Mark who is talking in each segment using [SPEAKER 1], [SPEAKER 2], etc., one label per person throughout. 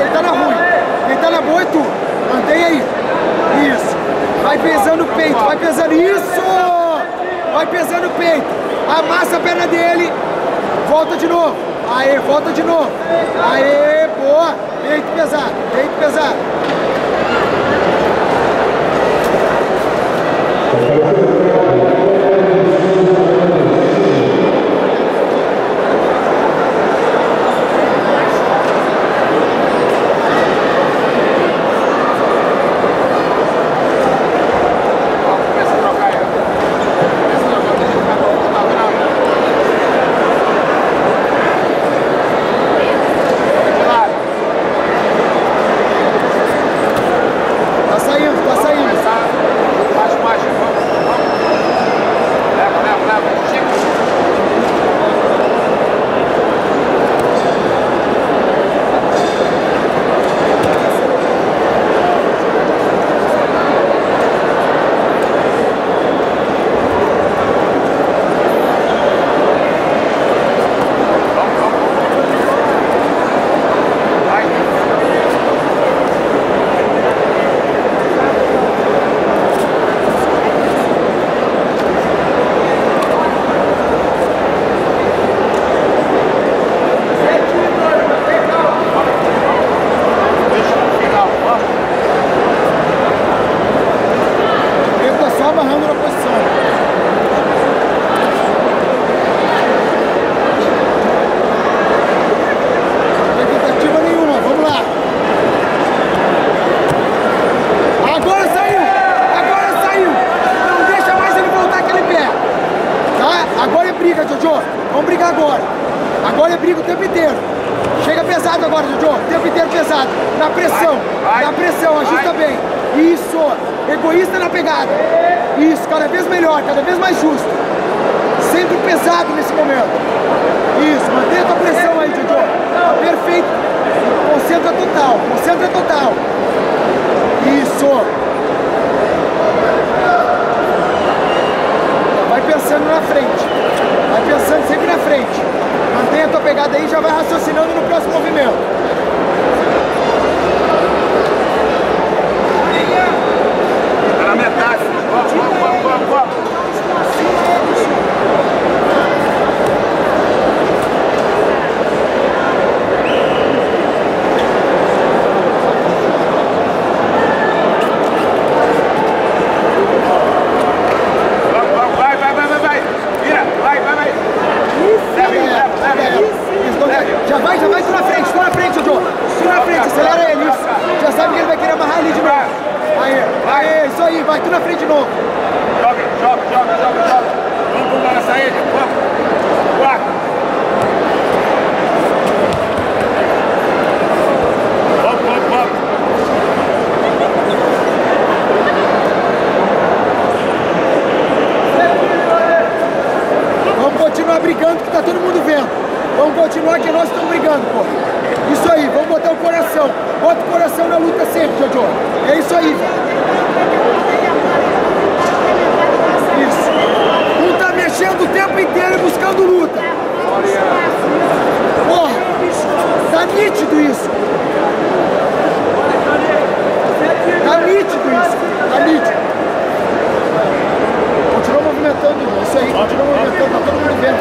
[SPEAKER 1] ele tá na ruim. Ele tá na boa e tu. Mantém aí. Isso. Vai pesando o peito, vai pesando. Isso! Vai pesando o peito. Amassa a perna dele. Volta de novo. Aê, volta de novo. Aê, boa. Peito pesado, peito pesado. Thank pesado agora, Jojo. O tempo inteiro pesado. Na pressão. Vai, vai, na pressão, ajusta vai. bem. Isso. Egoísta na pegada. Isso, cada vez melhor, cada vez mais justo. Sempre pesado nesse momento. Isso, mantenha a tua pressão aí, Jojo. Tá perfeito. Concentra total, concentra total. Isso. Vai pensando na frente. Vai pensando sempre na frente. Mantenha a tua pegada aí e já vai raciocinando no próximo movimento. Tá
[SPEAKER 2] na metade. Vamos, vamos, vamos, vamos, vamos. Vamos, vamos, vai, vai, vai, vai, vai. Vira, vai, vai, vai.
[SPEAKER 1] Leva, É, leva, leva, é, leva. isso, não- Já vai, já vai, tu na frente, tu na frente, Jojo. Tu na frente, acelera ele. Isso. Já sabe que ele vai querer amarrar ali de novo. Aí, aí, vai tu na frente de novo. Joga,
[SPEAKER 2] joga, joga, joga, joga. Vamos vamos na saída, vamos. Quatro. Vamos, vamos, vamos.
[SPEAKER 1] Vamos continuar brigando que tá todo mundo vendo. Vamos continuar que nós estamos brigando, pô. Isso aí, vamos botar o coração. Bota o coração na luta sempre, Jojo. É isso aí, velho. Isso. Um tá mexendo o tempo inteiro buscando luta. Porra, tá nítido isso. Tá nítido isso. Tá nítido. Continua movimentando, isso aí, continua movimentando, tá todo mundo vendo.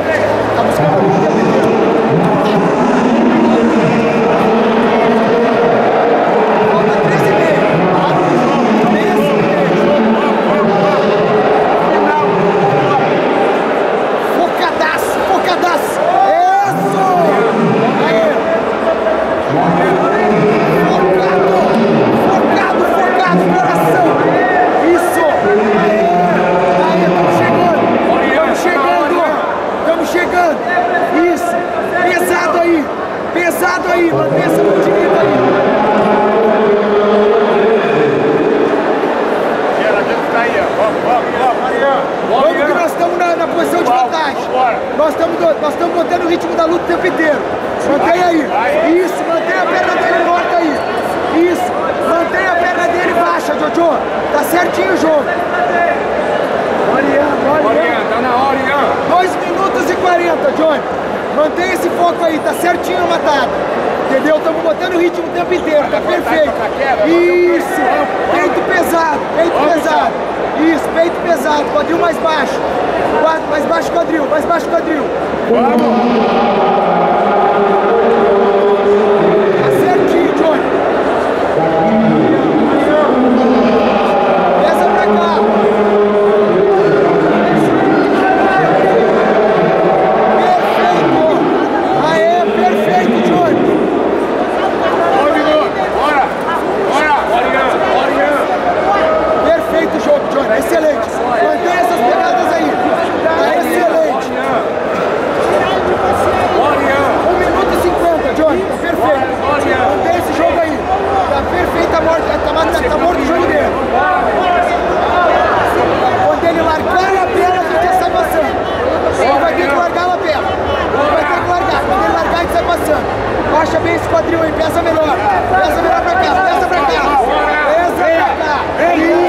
[SPEAKER 1] Tá buscando luta o tempo inteiro. Falta 13 e meio. tá? 13 e meio. Focadaço, focadaço. Isso! Aê. Focado, focado, focado, coração. Isso. Aê. Aê, estamos chegando. Estamos chegando. Estamos chegando. Isso. Pesado aí. Pesado aí. Mantém essa mão direita aí. Ela
[SPEAKER 2] deve ficar aí, ó. Vamos, vamos, vamos.
[SPEAKER 1] Vamos que nós estamos na, na posição de Vamos, vantagem. Nós estamos, nós estamos botando o ritmo da luta o tempo inteiro. Mantém aí. Isso, mantém a perna dele morta aí. Isso, mantém a perna dele baixa, Jojo. Tá certinho o jogo. Olha, olha. Oriana, tá na
[SPEAKER 2] hora, Ian.
[SPEAKER 1] 2 minutos e 40, Johnny. Mantém esse foco aí, tá certinho a matada. Entendeu? Estamos botando o ritmo o tempo inteiro, tá perfeito. Isso, peito pesado, peito pesado. então. Exato, quadril mais baixo. Mais baixo quadril, mais baixo quadril. Vamos. esse quadril aí, peça melhor. Peça melhor pra cá, peça pra cá. Peça pra cá. Peça pra cá.